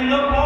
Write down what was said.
we look